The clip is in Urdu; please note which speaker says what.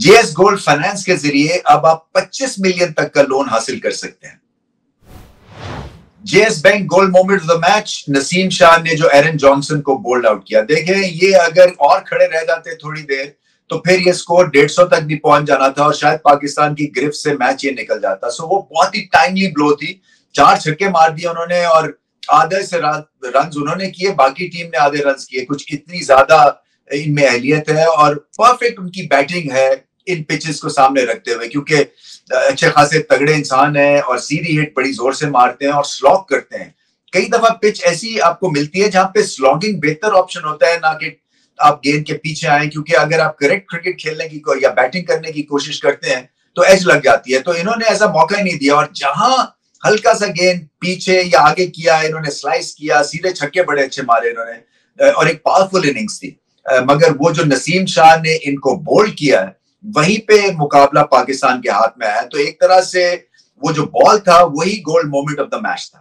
Speaker 1: جے ایس گولڈ فائنانس کے ذریعے اب آپ پچیس ملین تک کا لون حاصل کر سکتے ہیں۔ J S bank gold moment of the match, Naseem Shah نے جو ایرن جانسن کو بولڈ آؤٹ کیا۔ دیکھیں، یہ اگر اور کھڑے رہ جاتے تھوڑی دیر، تو پھر یہ سکور ڈیڑھ سو تک بھی پہنچ جانا تھا اور شاید پاکستان کی گرفت سے میچ یہ نکل جاتا۔ سو وہ بہت ہی ٹائملی بلو تھی۔ چار چھکے مار دیے انہوں نے اور آدھے سے رنز انہوں نے کیے، باقی ٹیم نے آدھے رنز کیے۔ کچھ اتنی زیادہ ان میں اہلیت ہے اور پرفیکٹ ان کی بیٹنگ ہے۔ ان پچز کو سامنے رکھتے ہوئے، کیونکہ اچھے خاصے تگڑے انسان ہیں اور سیدھی ہٹ بڑی زور سے مارتے ہیں اور سلاگ کرتے ہیں۔ کئی دفعہ پچ ایسی آپ کو ملتی ہے جہاں پہ سلاگنگ بہتر آپشن ہوتا ہے، نہ کہ آپ گیند کے پیچھے آئیں، کیونکہ اگر آپ کریکٹ کرکٹ کھیلنے کی یا بیٹنگ کرنے کی کوشش کرتے ہیں تو ایج لگ جاتی ہے۔ تو انہوں نے ایسا موقع ہی نہیں دیا اور جہاں ہلکا سا گیند پیچھے یا آگے کیا، انہوں نے سلائس کیا، سیدھے چھکے بڑے اچھے مارے انہوں نے، اور ایک پاورفل اننگز تھی۔ مگر وہ جو نسیم شاہ نے ان کو بولڈ کیا ہے وہیں پہ مقابلہ پاکستان کے ہاتھ میں آیا تو ایک طرح سے وہ جو بال تھا وہی gold moment of the match تھا۔